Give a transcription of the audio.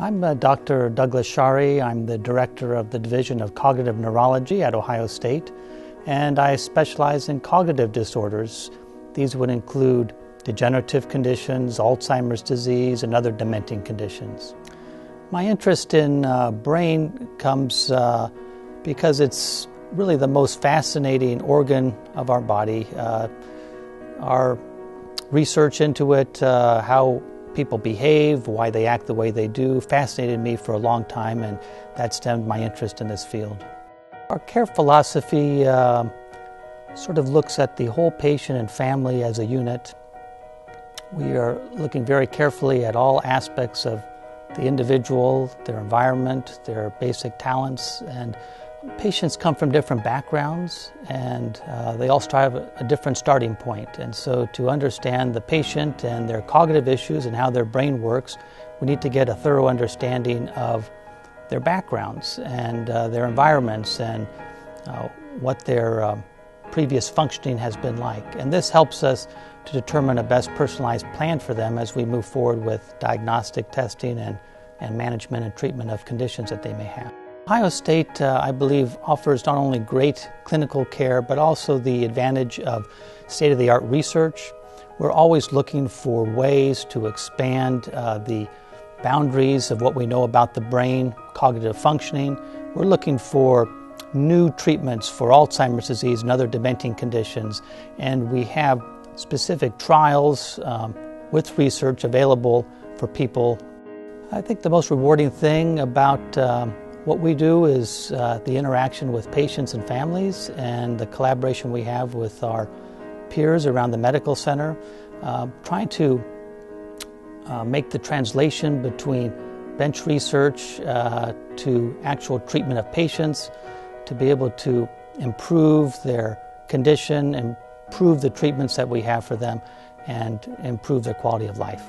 I'm uh, Dr. Douglas Scharre. I'm the director of the Division of Cognitive Neurology at Ohio State, and I specialize in cognitive disorders. These would include degenerative conditions, Alzheimer's disease, and other dementing conditions. My interest in uh, brain comes uh, because it's really the most fascinating organ of our body. Uh, our research into it, uh, how people behave, why they act the way they do, fascinated me for a long time, and that stemmed my interest in this field. Our care philosophy uh, sort of looks at the whole patient and family as a unit. We are looking very carefully at all aspects of the individual, their environment, their basic talents, and Patients come from different backgrounds and uh, they all at a different starting point. And so, to understand the patient and their cognitive issues and how their brain works, we need to get a thorough understanding of their backgrounds and uh, their environments and uh, what their um, previous functioning has been like. And this helps us to determine a best personalized plan for them as we move forward with diagnostic testing and, and management and treatment of conditions that they may have. Ohio State, uh, I believe, offers not only great clinical care, but also the advantage of state of the art research. We're always looking for ways to expand uh, the boundaries of what we know about the brain, cognitive functioning. We're looking for new treatments for Alzheimer's disease and other dementing conditions, and we have specific trials um, with research available for people. I think the most rewarding thing about um, what we do is uh, the interaction with patients and families and the collaboration we have with our peers around the medical center, uh, trying to uh, make the translation between bench research uh, to actual treatment of patients, to be able to improve their condition, improve the treatments that we have for them, and improve their quality of life.